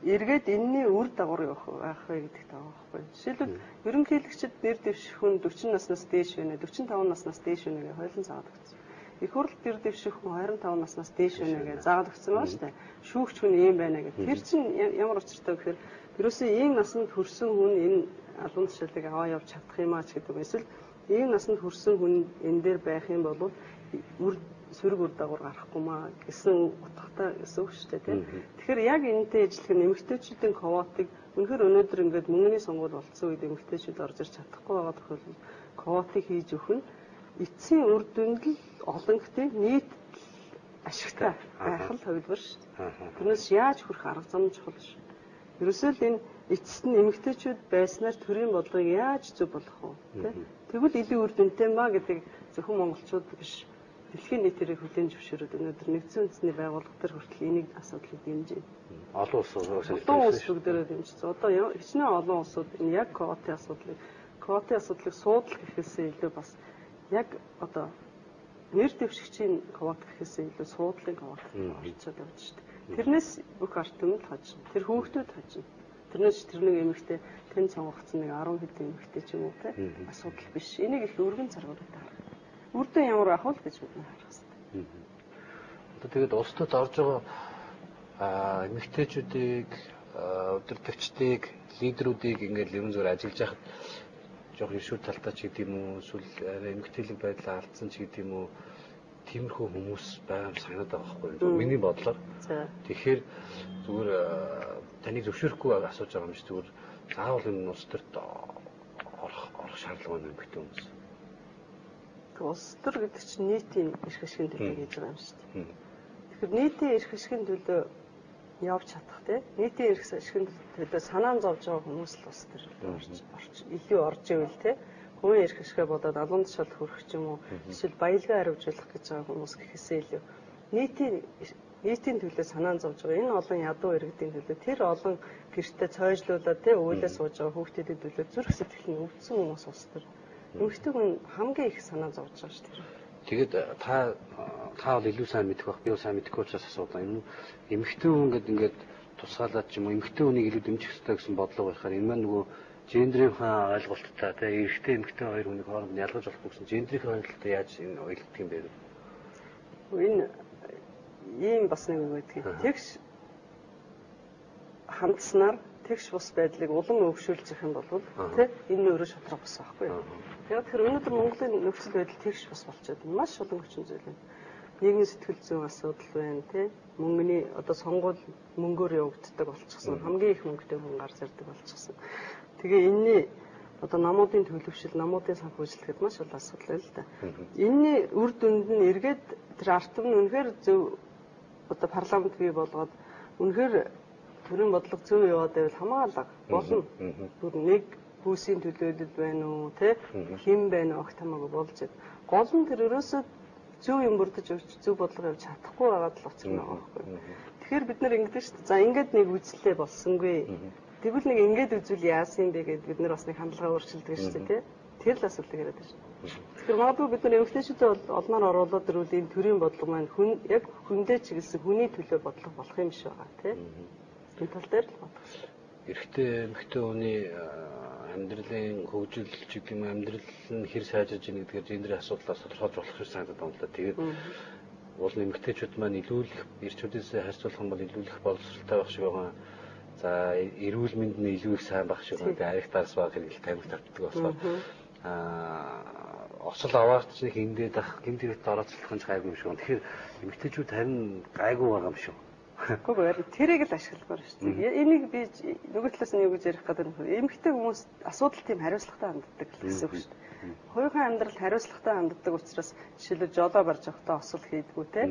эргээд энэний үр дагавар явах байх вэ гэдэг таа байхгүй. Жишээлбэл ерөнхийлөгчд нэр дэвших хүн 40 наснаас дээш байна, 45 наснаас дээш байна гэж хойлон заадаг. Их хурл нэр дэвших хүн 25 наснаас дээш байна гэж заадаг гэсэн байна шүү дээ. Шүүгч хүн ийм байна гэх. Тэр чинь ямар учиртай вэ гэхээр Ерөөсөө ийм насанд хүрсэн хүн энэ албан тушаалыг аваа явж чадах юм аа ч гэдэг. Эсвэл ийм насанд хүрсэн хүн энэ дээр байх юм бол үр сөрөг үр дагавар гарахгүй маа гэсэн утгатай гэсэн үг шүү дээ тийм. Тэгэхээр яг энэтэй ижилхэн эмэгтэйчүүдийн квотыг үнэхээр өнөөдөр ингээд мөнгөний сонгуул болцсон үед эмэгтэйчүүд орж ирч чадахгүй байгаа тохиолдолд квотыг хийж өгөх нь эцсийн үр дүнд л олон гэхдээ нийт ашигтай байх л хувилбар шүү дээ. Тэрнээс яаж хүрэх арга зам чухал шүү. Ерөөсөө л энэ эцэст нь эмэгтэйчүүд байснаар төрийн бодлогыг яаж зөв болгох вэ? Тэгвэл илүү үр дүнтэй маа гэдэг зөвхөн монголчууд биш. Дэлхийн нийтээрээ хүлээн зөвшөөрөд өнөөдөр нэгдсэн үндэсний байгууллага төр хүртэл энийг асуудлыг дэмжиж байна. Олон улсууд олон улс бүгдээрээ дэмжиж. Одоо хичнээн олон улсууд энэ яг квотын асуудлыг квотын асуудлыг суудлах гэхээсээ илүү бас яг одоо нэр дэвшигчийн квот гэхээсээ илүү суудлын квот орчод явж дээ. Тэрнээс бүх арт түмэнд хожно. Тэр хүүхдүүд хожно. Тэрнээс тэр нэг эмэгтэй тэн сонгогдсон нэг 10 хэдэн эмэгтэй ч юм уу те асуудал биш. Энийг их өргөн заргуудад харах. Үрдэн ямар байх вэ гэж бид харах хэрэгтэй. Одоо тэгээд улсад орж байгаа эмэгтэйчүүдийг удирдагчдыг лидерүүдийг ингээд ерөн зөвөр ажиллаж яхад жоох ишүү талтай ч гэдэг юм уу эсвэл эмэгтэйлэг байдлаа алдсан ч гэдэг юм уу тиймэрхүү хүмүүс байгаа санаад байгаа байхгүй юу? Миний бодлоор. Тэгэхээр зүгээр таныг зөвшөөрөхгүй асууж байгаа юм шиг зүгээр заавал энэ улс төрт орох орох шаардлага байна юм хүмүүс. Улс төр гэдэг чинь нийтийн эрх ашигын төлөө гэж байгаа юм шүү дээ. Тэгэхээр нийтийн эрх ашигын төлөө явж чадах тийм нийтийн эрх ашигын төлөө санаан зовж байгаа хүмүүс л төр орж орч илүү орж ивэл тийм хувийн эрх ашигаа бодоод алуун тушаал хүрэх ч юм уу эсвэл баялгаа хариуцуулах гэж байгаа хүмүүс гэхээсээ илүү. Нийтийн нийтийн төлөө санаан зовж байгаа. Энэ олон ядуу иргэдийн төлөө тэр олон гэртээ цойжлуулаад тий уулаа сууж байгаа хүүхдүүдэд төлөө зүрх сэтгэл нь өвдсөн хүмүүс ус төр эмэгтэй хүн хамгийн их санаа зовж байгаа шүү дээ. Тэгээд та та бол илүү сайн мэдэх бах би бол сайн мэдэхгүй учраас асуудаг юм. Эмэгтэй хүн гэдэг ингээд тусгаалаад ч юм уу эмэгтэй хүнийг илүү дэмжих хэрэгтэй гэсэн бодлого байхаар энэ маань нөгөө гендрийнхаа ойлголттой тэгээ эрэгтэй эмэгтэй хоёр хүнийг хооронд ялгаж болохгүй гэсэн гендрийн ойлголттой яаж энэ ойлгох юм бэ? Энэ ийм бас нэг үг байдаг. Тэгш хандснаар тэгш бус байдлыг улам өвшүүлж их юм бол тий энэ өөрөө шатрах бус байхгүй? Тэгээд тэр өнөөдөр Монголын нөхцөл байдал тэгш бус болчиход маш олон хүчин зүйл байна. Нийгмийн сэтгэл зүйн асуудал байна тий мөнгөний одоо сонгуул мөнгөөр явагддаг болчихсон. Хамгийн их мөнгөтэй хүн гар зардаг болчихсон. Тэгээ энэний одоо намуудын төлөвшил, намуудын санхүүжилт гэдэг маш олон асуудал байл л да. Энэний үр дүнд нь эргээд тэр арт түмэн үнэхээр зөв одоо парламент бий болгоод үнэхээр төрийн бодлого зөв яваад байвал хамаалга болно. Бүр нэг бүсийн төлөөлөл байна уу, тэ хэн байна огт хамаагүй болж байна. Гол нь тэр өрөөсөө зөв юм бүрдэж явж зөв бодлого явж чадахгүй байгаад л учир нь байгаа байхгүй. Тэгэхээр бид нар ингэдэж шүү дээ. За ингээд нэг үзлээ болсонгүй. Тэгвэл нэг ингээд үзвэл яасан бэ гэдээ бид нар бас нэг хандлага өөрчилдөг шүү дээ тий. Тэр л асуудал яриад байна. Тэгэхээр магадгүй бид нар эмгтээчүүдээ бол олноор оруулаад ирвэл энэ төрийн бодлого маань хүн яг хүндээ чиглэсэн хүний төлөө бодлого болох юм шиг байгаа тий. Энэ тал дээр л шүү. Эрэгтэй эмэгтэй хүний амьдралын хөгжил ч гэдэг юм амьдрал нь хэр сайжирж ийн гэдгээр гендрийн асуудлаас тодорхойлж болох шиг санагдаад байна л да. Тэгээд уул эмэгтэйчүүд маань илүү их эрчүүдээс харьцуулах юм бол илүү их боловсралтай байх шиг байгаа За эрүүл мэнд нь илүү их сайн байх шиг байна. Арих дарс баг хэрэг тамиг тавьдаг болохоор аа осол аваарч нэг эндээд ах гинт хэрэгт орооцлох нь гайгүй юм шиг. Тэгэхээр эмэгтэйчүүд харин гайгүй байгаа юм шиг. Үгүй ээ тэрийг л ашигламаар шүү дээ. Энийг би нөгөө талаас нь юу гэж ярих гэдэг нь эмэгтэй хүмүүс асуудал тийм хариуцлагатай ханддаг гэсэн үг шүү дээ. Хоёрхан амьдралд хариуцлагатай ханддаг учраас жишээлбэл жолоо барж явахдаа осол хийдгүү те.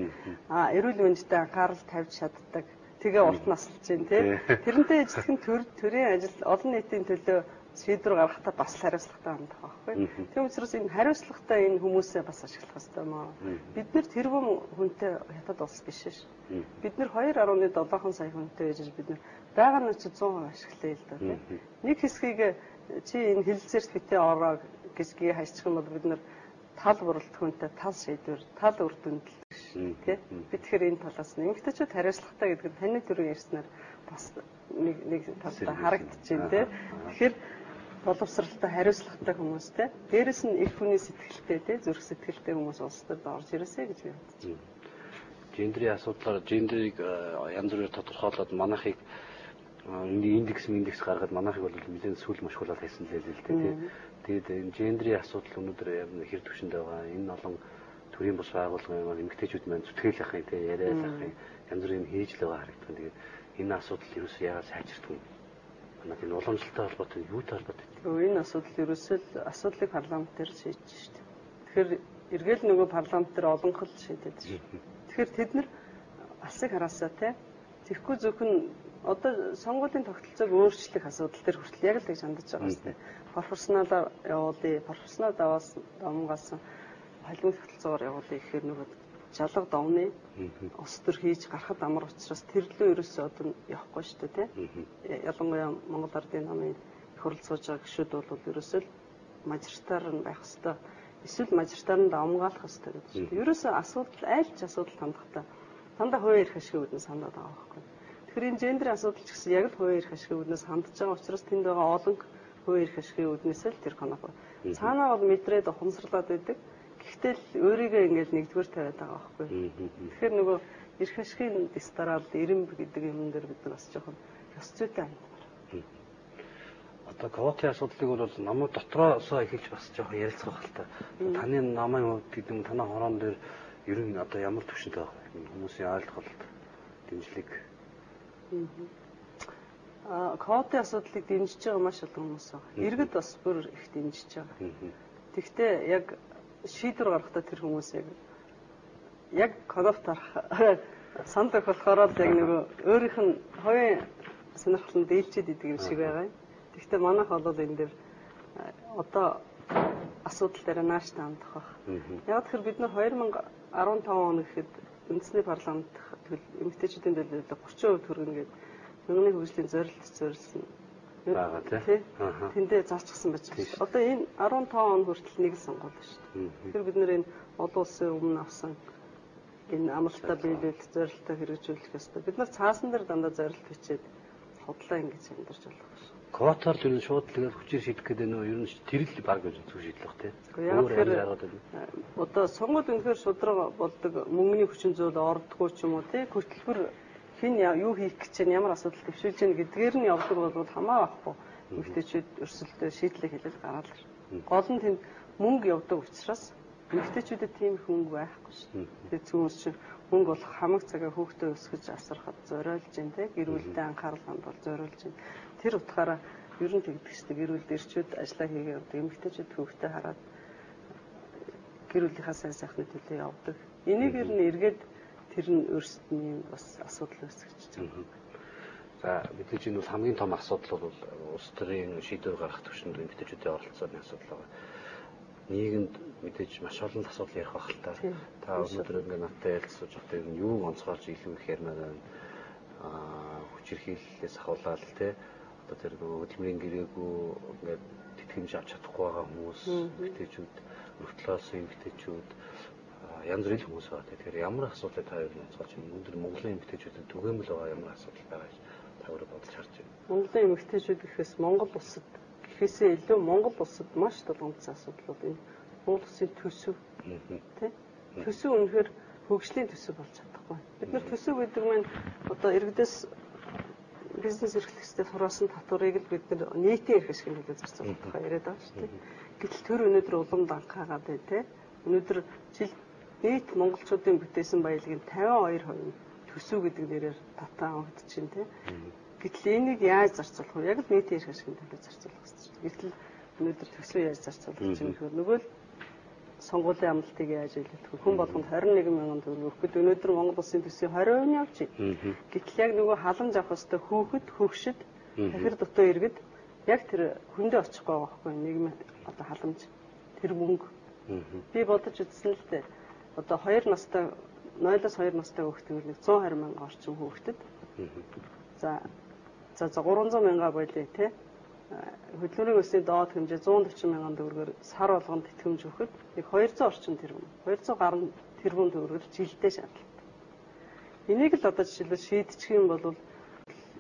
Аа эрүүл мэндэд анхаарал тавьж чаддаг тэгээ урт наслж байна тий. Тэрнтэй нь төр төрийн ажил олон нийтийн төлөө шийдвэр гаргахтаа бас хариуцлагатай хандах байхгүй. Тийм учраас энэ хариуцлагатай энэ хүмүүсээ бас ашиглах хэрэгтэй маа. Бид нэр тэрбум хүнтэй хятад улс биш ш. Бид нэр 2.7 сая хүнтэй байж бид нэр байгаа нь ч 100% ашиглая л тийм. Нэг хэсгийг чи энэ хилцээрс битээ ороо гэсгийг хайчих юм бол бид нэр тал бүрэлт хүнтэй тал шийдвэр тал үр дүндэл тий би тэгэхээр энэ талаас нь эмгтээчүүд хариуцлагатай гэдэг нь таны түрүү ярьснаар бас нэг нэг талдаа харагдчихээн тий тэгэхээр боловсралтай хариуцлагатай хүмүүстэй дээрэс нь их хүний сэтгэлтэй тий зүрх сэтгэлтэй хүмүүс улс төрд орж ирээсэй гэж би байна. Гендрийн асуудлаар гендрийг э, янз бүрээр тодорхойлоод манайхыг индекс индекс гаргаад манайхыг бол нэлээд сүүл мушгуулаад хайсан л л тий Тэгээд энэ гендрийн асуудал өнөөдөр яг хэр төвшөнд байгаа. Энэ олон төрийн бус байгууллагын эмэгтэйчүүд маань зүтгэл ахын тий яриад ахын янз бүрийн хийж л байгаа харагдсан. Тэгээд энэ асуудал юу ч яагаад сайжирдаг юм. Манай энэ уламжлалтай холбоотой юутай холбоотой? Энэ асуудал ерөөсөө асуудлыг парламент дээр шийдэж дээ. Тэгэхээр эргээл нөгөө парламент дээр олонхол шийдээд шүү. Тэгэхээр тэд нар алсыг хараасаа тий Тэгэхгүй зөвхөн одоо сонгуулийн тогтолцоог өөрчлөх асуудал төр хүртэл яг л гэж хандаж байгаа юм байна профессионалаар явуулъя, профессионал даваас домгоолсон халимт тогтолцоогоор явуулъя гэхээр нөгөө жалга довны ус төр хийж гарахад амар учраас тэр лөө ерөөсөө одоо явахгүй шүү дээ тийм. Ялангуяа Монгол Ардын намын их хурлцууж байгаа гишүүд бол ерөөсөө л мажоритар нь байх хэвээр эсвэл мажоритар нь давмгаалах хэвээр гэдэг чинь. Ерөөсөө асуудал аль ч асуудал хандахдаа дандаа хувийн эрх ашиг үүднээс хандаад байгаа байхгүй. Тэгэхээр энэ гендерийн асуудал ч гэсэн яг л хувийн эрх ашиг үүднээс хандж байгаа учраас тэнд байгаа олон хувийн эрх ашигын үүднээс л тэр конох. Цаанаа бол мэдрээд ухамсарлаад байдаг. Гэхдээ л өөрийгөө ингээд нэгдүгээр тавиад байгаа байхгүй. Тэгэхээр нөгөө эрх ашигын дистараад эренб гэдэг юм дээр бид нар бас жоохон ёс зүйтэй хандмаар. Одоо квотын асуудлыг бол намууд дотроосоо эхэлж бас жоохон ярилцах та. Таны намын хувьд гэдэг нь танаа хороон дээр ер нь одоо ямар төвшөнтэй байх вэ? Хүмүүсийн ойлголт, дэмжлэг. Аа кодын асуудлыг дэмжиж байгаа маш олон хүмүүс байна. Иргэд бас бүр их дэмжиж байгаа. Тэгвэл яг шийдвэр гаргахдаа тэр хүмүүс яг яг конов тарах санал өгөх болохоор л яг нөгөө өөрийнх нь хувийн сонирхол нь дээлчээд идэг юм шиг байгаа юм. Тэгвэл манайх бол энэ дээр одоо асуудал дээр нааш таандах баг. Яг тэгэхээр бид нар 2015 он гэхэд үндэсний парламент эмэгтэйчүүдийн төлөө 30% төргөн гэдэг Мөнгөний хөгжлийн зорилт зорилсон байгаа тий. Тэндээ зарчсан байж байна. Одоо энэ 15 он хүртэл нэг сонгуул шүү дээ. Тэгэхээр бид нэр энэ олон улсын өмнө авсан энэ амралтаа биелүүлэх зорилтоо хэрэгжүүлэх ёстой. Бид нар цаасан дээр дандаа зорилт бичээд хотлоо ингэж амьдарч болох шүү. Квотоор л энэ шууд тэгээд хүчээр шийдэх гэдэг нөө ер нь тэр л баг гэж зүг шийдлэх тий. Яг тэр одоо сонгуул үнэхээр шудраг болдог мөнгөний хүчин зүйл ордгоо ч юм уу тий. Хөтөлбөр хин юу хийх гэж чинь ямар асуудал төвшүүлж гэнэ гэдгээр нь явдаг бол хамаа байхгүй. Эмэгтэйчүүд өрсөлдөө шийдлээ хэлэл гараад л. Гол нь тэнд мөнгө явдаг учраас эмэгтэйчүүдэд тийм их мөнгө байхгүй шүү. Тэгээд цөмөс чинь мөнгө болох хамаг цагаа хүүхдээ өсгөж асархад зориулж гэн тэ гэр бүлдээ анхаарал хандуул зориулж гэн. Тэр утгаараа ер нь тэгдэг шүү. Гэр бүлд ирчүүд ажиллаа хийгээ явдаг. Эмэгтэйчүүд хүүхдээ хараад гэр бүлийнхаа сайн сайхны төлөө явдаг. Энийг ер нь эргээд тэр нь өөрсдний бас асуудал үүсгэж байгаа. За мэдээж энэ бол хамгийн том асуудал бол улс төрийн шийдвэр гаргах төвшөнд эмэгтэйчүүдийн оролцооны асуудал байгаа. Нийгэмд мэдээж маш олон асуудал ярих байх л та. Та өнөөдөр ингээ надтай ярилцаж байхдаа ер нь юуг онцгойлж илүү их ярмаар байна. Аа хүчирхийллээс ахуулаад тий одоо тэр хөдөлмөрийн гэрээгүй ингээд тэтгэмж авч чадахгүй байгаа хүмүүс эмэгтэйчүүд өртлөөс эмэгтэйчүүд янз бүрийн хүмүүс байгаа. Тэгэхээр ямар асуудал та юу нацгаач юм өндөр Монголын эмэгтэйчүүдэд түгээмэл байгаа ямар асуудал байгаа гэж та өөрөө бодож харж байна. Монголын эмэгтэйчүүд гэхээс Монгол улсад гэхээсээ илүү Монгол улсад маш тулгымцсан асуудлууд энэ Монгол улсын төсөв тий төсөв үнэхээр хөгжлийн төсөв болж чадахгүй. Бид нар төсөв гэдэг нь одоо иргэдээс бизнес эрхлэгчдээ сурсан татварыг л бид нар нийтийн эрх ашигын төлөө зарцуулах тухай яриад байгаа шүү дээ. Гэтэл тэр өнөөдөр улам данхаагаад бай тээ. Өнөөдөр жил нийт монголчуудын бүтээсэн баялагын 52% төсөв гэдэг нэрээр татаа өгдөж чинь тийм. Гэтэл энийг яаж зарцуулах вэ? Яг л нийтийн эрх ашигын төлөө зарцуулах хэрэгтэй. Гэтэл өнөөдөр төсөв яаж зарцуулах чинь гэхээр нөгөө л сонгуулийн амлалтыг яаж илэрхийлэх вэ? Хүн болгонд 21 мянган төгрөг өгөхөд өнөөдөр Монгол улсын төсвийн 20% нь явж байна. Гэтэл яг нөгөө халамж авах хэвээр хүүхэд, хөгшөд, тахир дутуу иргэд яг тэр хүндээ очихгүй байгаа байхгүй нийгмийн одоо халамж тэр мөнгө. Би бодож үзсэн л дээ. Одоо 2 настай 0-оос 2 настай хүүхдээ нэг 120 мянга орчим хүүхдэд. За за 300 мянга болий те хөдөлмөрийн өсний доод хэмжээ 140 мянган төгрөгөөр сар болгонд тэтгэмж өгөхөд нэг 200 орчим тэрбум 200 гаруй тэрбум төгрөгөөр жилдээ шаардлагатай. Энийг л одоо жишээлбэл шийдчих юм бол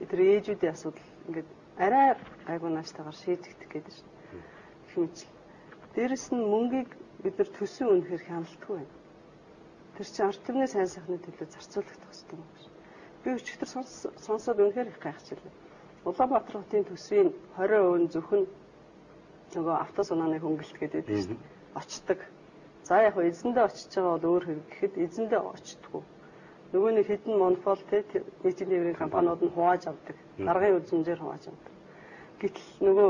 тэр ээжүүдийн асуудал ингээд арай айгуу нааштай шийдэгдэх гэдэг шин. Дээрэс нь мөнгийг бид нар төсөө үнэхээр хяналтгүй байна. Тэр чинь ард түмний сайн сайхны төлөө зарцуулах хэрэгтэй юм байна. Би өчигдөр сонсоод үнэхээр их гайхчихлаа. Улаанбаатар хотын төсвийн 20% нь зөвхөн нөгөө автосунааны хөнгөлт гэдэг тийм очдог. За яг эзэндээ очиж байгаа бол өөр хэрэг гэхэд эзэндээ очтгүй. Нөгөө нэг хідэн монопол те нийтийн тээврийн компаниуд нь хувааж авдаг. Даргын үзмжээр хувааж авдаг. Гэтэл нөгөө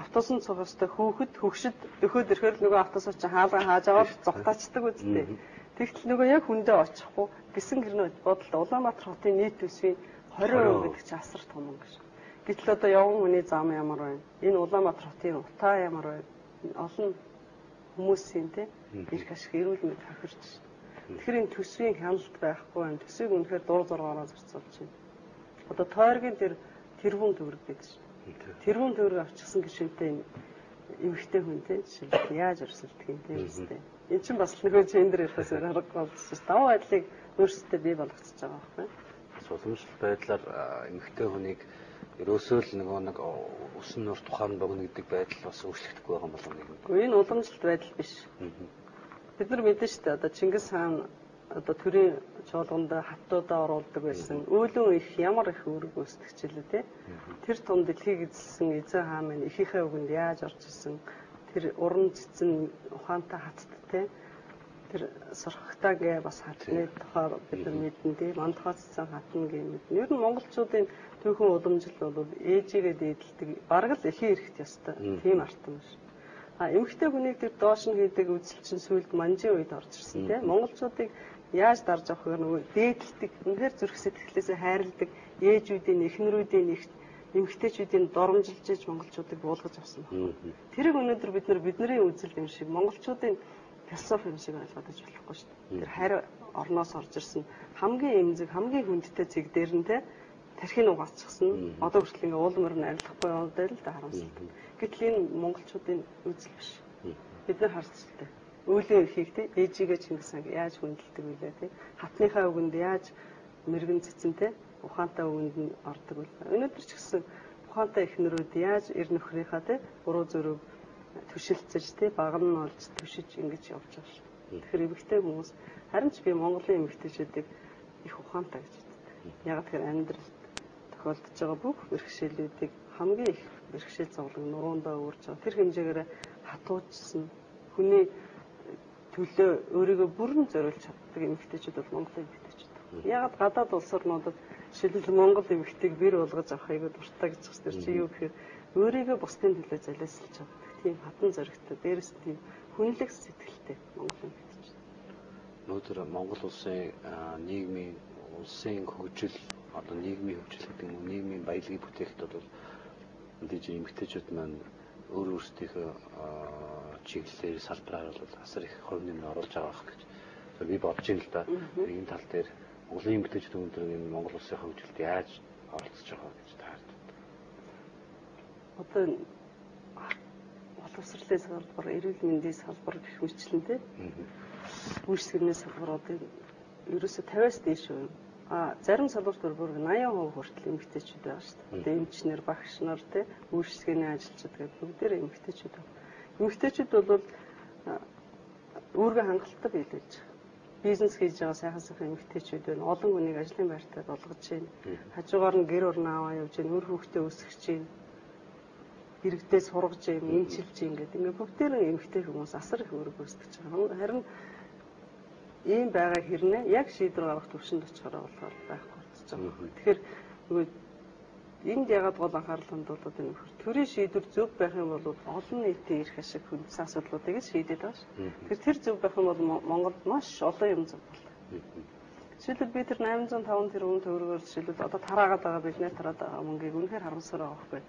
автобусанд суух ёстой хүүхэд хөгшөд өхөөд ирэхээр нөгөө автобусаар чи хаалгаа хааж аваад зогтаачдаг үстэй. Тэгтэл нөгөө яг хүндээ очихгүй гисэн гэрнэ бодолд Улаанбаатар хотын нийт төсвийн 20% гэдэг чинь асар том юм гэж. Гэтэл одоо явган хүний зам ямар байна? Энэ Улаанбаатар хотын утаа ямар байна? Олон хүмүүсийн те ирэх ашиг эрүүл мэнд хохирч. Тэгэхээр энэ төсвийн хяналт байхгүй байна. Төсвийг үнэхээр дур зургаараа зарцуулж байна. Одоо тойргийн тэр тэрбум төгрөг гэдэг чинь. Тэрбум төгрөг авчихсан гişүнтэй эмэгтэй хүн те жишээлбэл яаж өрсөлдөх юм те үстэй. Эн чинь бас нөгөө гендер ярихаас аргагүй болчихсон. Даваа байдлыг өөрсдөө бий болгочихж байгаа байхгүй. Суламжлал байдлаар эмэгтэй хүнийг ерөөсөө л нөгөө нэг усан нур тухайн богино гэдэг байдал бас өөрчлөгдөхгүй байгаа юм болов нэг. Гэхдээ энэ уламжлалт байдал биш. Бид нар мэдэн шүү дээ. Одоо Чингис хаан одоо төрийн чуулганд хаттуудаа оруулдаг байсан. Өөлөн их ямар их үүрэг үүсгэж те. Тэр том дэлхийг эзэлсэн эзэн хаан минь ихийнхээ үгэнд яаж орж ирсэн? Тэр уран цэцэн ухаантай хаттай тэр сурхагтаагээ бас хатны тухай бид нар мэднэ тийм мандхаа цэцэн хатна гэмэд. Ер нь монголчуудын түүхэн уламжлал бол ээжигээ дээдэлдэг бараг л эхийн эрэхт ёстой. Тийм артан биш. А эмэгтэй хүнийг тэр доош нь хийдэг үзэлчин сүлд манжийн үед орж ирсэн тийм монголчуудыг яаж дарж авах вэ нөгөө дээдэлдэг үнэхээр зүрх сэтгэлээсээ хайрладаг ээжүүдийн эхнэрүүдийн нэгт эмгтээчүүдийн доромжилж иж монголчуудыг буулгаж авсан байна. Тэрийг өнөөдөр бид нар бидний үзэл юм шиг монголчуудын философи юм шиг ойлгоод иж болохгүй шүү дээ. Тэр харь орноос орж ирсэн хамгийн эмзэг, хамгийн хүндтэй зэг дээр нь те тархины угаасчихсан. Одоо хүртэл ингээ уулмөр нь арилахгүй яваад л да харамсалтай. Гэтэл энэ монголчуудын үзэл биш. Бид нар харцтай. Өөлийн эрхийг те ээжигээ Чингис хаан яаж хүндэлдэг вүлээ те хатныхаа үгэнд яаж мэрэгэн цэцэнтэй ухаантай үгэнд нь ордог бол өнөөдөр ч гэсэн ухаантай эхнэрүүд яаж эр нөхрийнхаа те буруу зөрөг төшилцэж те баг нь олж төшиж ингэж явж байгаа шүү. Тэгэхээр эмэгтэй хүмүүс харин ч би Монголын эмэгтэйчүүдийг их ухаантай гэж үздэг. Яг тэр амьдрал тохиолдож байгаа бүх бэрхшээлүүдийг хамгийн их бэрхшээл зовлон нуруундаа өөрч байгаа. Тэр хэмжээгээр хатуужсан хүний төлөө өөрийгөө бүрэн зориулж чаддаг эмэгтэйчүүд бол Монголын эмэгтэйчүүд. Яг гадаад улс орнуудад Жишээлбэл Монгол эмэгтэйг бэр болгож авахыг дуртай гэж байна. Тэр чи юу гэхээр өөрийгөө бусдын төлөө залиасалж чаддаг. Тийм хатан зоригтой. Дээрээс тийм хүнлэг сэтгэлтэй Монгол эмэгтэй. Өнөөдөр Монгол улсын нийгмийн улсын хөгжил одоо нийгмийн хөгжил гэдэг нь нийгмийн баялагын бүтээлт бол мэдээж эмэгтэйчүүд маань өөр өөрсдийнхөө чиглэлээр салбараар бол асар их хувь нэмэр оруулж байгаа гэж би бодож байна л да. Энэ тал дээр Монголын эмэгтэйчүүд өнөөдөр энэ Монгол улсын хөгжилд яаж оролцож байгаа гэж таардаг. Одоо боловсролын салбар, эрүүл мэндийн салбар гэх мэтлэнтэй. Үйлчлэгний салбар одоо ерөөсө 50-аас дээш байна. Зарим салбарт бүр 80% хүртэл эмэгтэйчүүд байгаа шүү дээ. Одоо эмчнэр, багш нар тий үйлчлэгээний ажилчид гэдэг бүгдээр эмэгтэйчүүд байна. Эмэгтэйчүүд бол өөргөө хангалттай биелүүлж байгаа бизнес хийж байгаа сайхан сайхан эмэгтэйчүүд байна. Олон хүнийг ажлын байртаа болгож байна. Хажуугаар нь гэр орон аваа явж байна. Өр хүүхдээ өсгөж байна. Иргэдээ сургаж юм, эмчилж юм гэдэг. Ингээ бүгдээрээ эмэгтэй хүмүүс асар их өөрөг өсгөж байгаа. Харин ийм байгаа хэрнээ яг шийдвэр гаргах төвшөнд очихороо болохоор байхгүй болчихж байгаа. Тэгэхээр нөгөө энд ягаад гол анхаарал хандуулаад байна вэ? Төрийн шийдвэр зөв байх юм бол олон нийтийн эрх ашиг хүндэс асуудлуудыг шийдээд байгаа ш. Тэгэхээр тэр зөв байх юм бол Монголд маш олон юм зөв болно. Жишээлбэл би тэр 805 тэрбум төгрөгөөр жишээлбэл одоо тараагаад байгаа бидний тараад байгаа мөнгийг үнэхээр харамсаар байгаа байхгүй.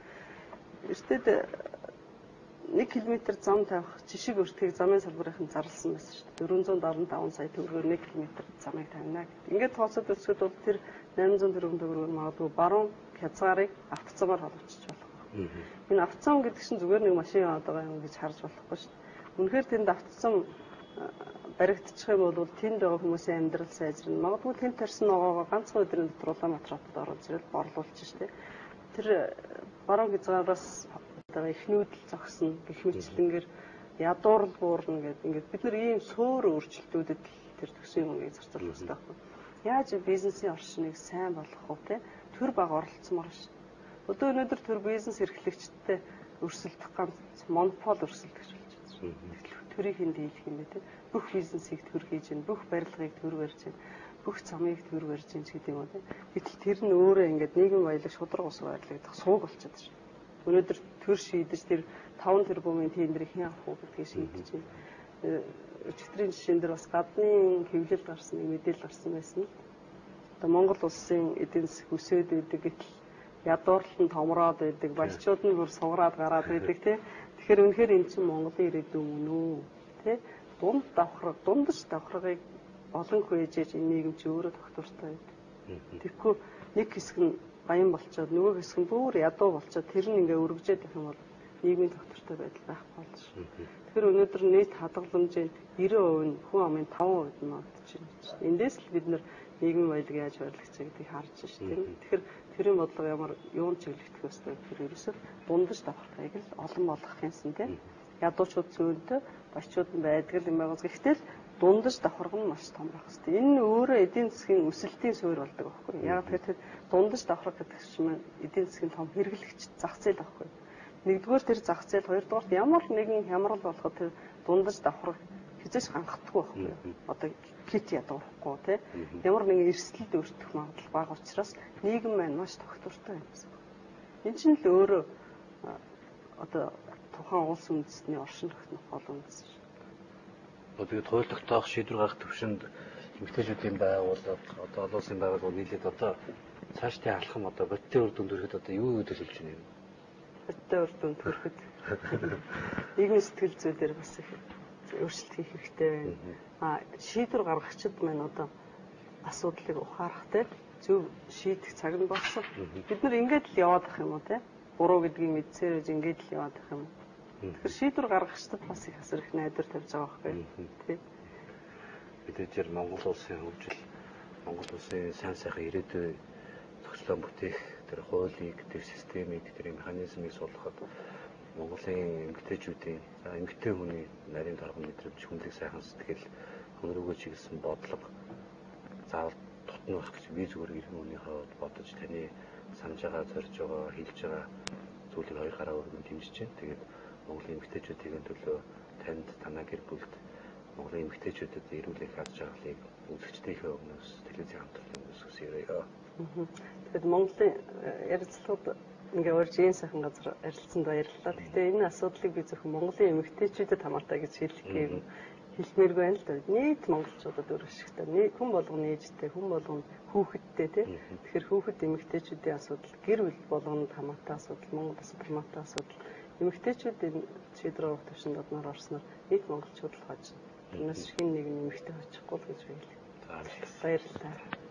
Эртэд 1 км зам тавих жишг өртгийг замын салбарын зарласан байсан шүү дээ. 475 сая төгрөгөөр 1 км замыг тавина гэдэг. Ингээд тооцоод өсгөд бол тэр 800 тэрбум төгрөгөөр магадгүй баруун хязгаарыг автоцомоор холбогдчих болох. Энэ автоцом гэдэг чинь зүгээр нэг машин яваад байгаа юм гэж харж болохгүй шүү дээ. Үнэхээр тэнд автоцом баригдчих юм бол тэнд байгаа хүмүүсийн амьдрал сайжирна. Магадгүй тэнд тарьсан ногоогоо ганцхан өдрийн дотор Улаанбаатарт оруулж ирэл борлуулж штэ. Тэр баруун хязгаараас одоо эхнүүд л зогсно гэх мэтлэнгээр ядуурл буурна гэдэг. Ингээд бид нар ийм сөөр өөрчлөлтүүдэд тэр төсвийн мөнгийг зарцуулах хэрэгтэй байхгүй. Яаж бизнесийн орчныг сайн болгох вэ те? Төр баг оролцсомор ш. Одоо өнөөдөр төр бизнес эрхлэгчдтэй өрсөлдөх ганц монопол өрсөлдөгч болж байна төрийг хэнд дийлэх юм бэ те бүх бизнесийг төр хийж гэн бүх барилгыг төр барьж гэн бүх замыг төр барьж гэн гэдэг юм уу те гэтэл тэр нь өөрөө ингээд нийгэм баялаг шудраг ус баярлагдах сууг болчиход байна өнөөдөр төр шийдэж тэр 5 тэрбумын тендерийг хэн авах уу гэдгийг шийдэж байна э, өчигдрийн жишээн дээр бас гадны хэвлэл гарсан мэдээлэл гарсан байсан. Одоо Монгол улсын эдийн засаг өсөөд байдаг гэтэл ядуурлан томроод байдаг, баячууд нь бүр сугараад гараад байдаг тийм Тэгэхээр үнэхээр энэ чинь Монголын ирээдүйн мөн үү? Тэ? Дунд давхраг, дундаж давхрагыг олон хөөжээж энэ нийгэм чи өөрөө тогтвортой байдаг. Тэгэхгүй нэг хэсэг нь баян болчоод нөгөө хэсэг нь бүр ядуу болчоод тэр нь ингээ өргөжээд их юм бол нийгмийн тогтвортой байдал байхгүй болж шүү. Тэгэхээр өнөөдөр нийт хадгаламжийн 90% нь хүн амын 5% нь магадч байна. Эндээс л бид нийгмийн баялаг яаж байрлах гэдгийг харж шүү. Тэгэхээр тэрийн бодлого ямар юунд чиглэгдэх ёстой гэхээр ерөөсөө дундаж давхрахыг л олон болгох юмсан тийм ядуучууд зөөнтэй бачууд нь байдаг юм байгаа. Гэхдээ л дундаж давхарх нь маш том байх хэрэгтэй. Энэ нь өөрөө эдийн засгийн өсөлтийн суурь болдог байхгүй. Яг тэгэхээр дундаж давхарх гэдэг чинь эдийн засгийн том хэрэглэгч зах зээл байхгүй. Нэгдүгээр тэр зах зээл, хоёрдугаар ямар нэгэн хямрал болоход тэр дундаж давхарх хизээш хангахгүй байхгүй. Одоо хит ядуурахгүй тий. Ямар нэгэн эрсдэлд өртөх магадлал бага учраас нийгэм маань маш тогтвортой юм. Энэ чинь л өөрөө одоо тухайн улс үндэстний оршин тогтнох гол үндэс шүү. Тэгээд хууль тогтоох шийдвэр гаргах төвшөнд эмгтээчүүдийн байгууллага одоо олон улсын байгууллагууд нийлээд одоо цаашдын алхам одоо бодитын үр дүнд хүрэхэд одоо юу төсөлж байна юм? Бодитын үр дүнд хүрэхэд нийгмийн сэтгэл зүй дээр бас их өөрчлөлт хийх хэрэгтэй байна. А шийдвэр гаргагчид маань одоо асуудлыг ухаарах те зөв шийдэх цаг нь болсон. Бид нар ингэж л яваад ах юм уу те? Буруу гэдгийг мэдсээр ингэж л яваад ах юм. Тэгэхээр шийдвэр гаргагчдад бас их асар их найдвар тавьж байгаа байхгүй тий. Бид тэр Монгол улсын хөгжил Монгол улсын сайн сайхан ирээдүй зохицлоо бүтээх тэр хуулийг тэр системийг тэр механизмыг суулгахад Монголын эмгтээчүүдийн эмгтээ хүний нарийн торгон мэдрэмж хүнлэг сайхан сэтгэл хөнрөөгөө чиглэсэн бодлого заавал тутна байх гэж би зүгээр иргэн хүнийхээ бодож таны санаж байгаа зорж байгаа хэлж байгаа зүйлийг хоёр гараа өргөн дэмжиж байна. Тэгээд Монголын эмгтээчүүдийн төлөө танд танаа гэр бүлд Монголын эмгтээчүүдэд эрүүл их аз жаргалыг үзэгчдийнхээ өмнөөс телевизийн хамтлагийн өмнөөс хүсье. Тэгэхээр Монголын э, ярилцлагууд ингээ урьж ийм сайхан газар ярилцсанд баярлалаа. Гэхдээ энэ асуудлыг би зөвхөн Монголын эмэгтэйчүүдэд хамаатай гэж хэлэх юм хэлмээргүй байна л да. Нийт монголчуудад өргөшгтэй. Нийт хүн болгоны ээжтэй, хүн болгоно хүүхэдтэй тий. Тэгэхээр хүүхэд эмэгтэйчүүдийн асуудал гэр бүл болгонд хамаатай асуудал, Монгол бас хамаатай асуудал. Эмэгтэйчүүдийн шийдвэр авах төвшөнд одноор орсноор нийт монголчууд л хож. Тэрнээс хин нэг нь эмэгтэй очихгүй л гэж байлаа. Баярлалаа.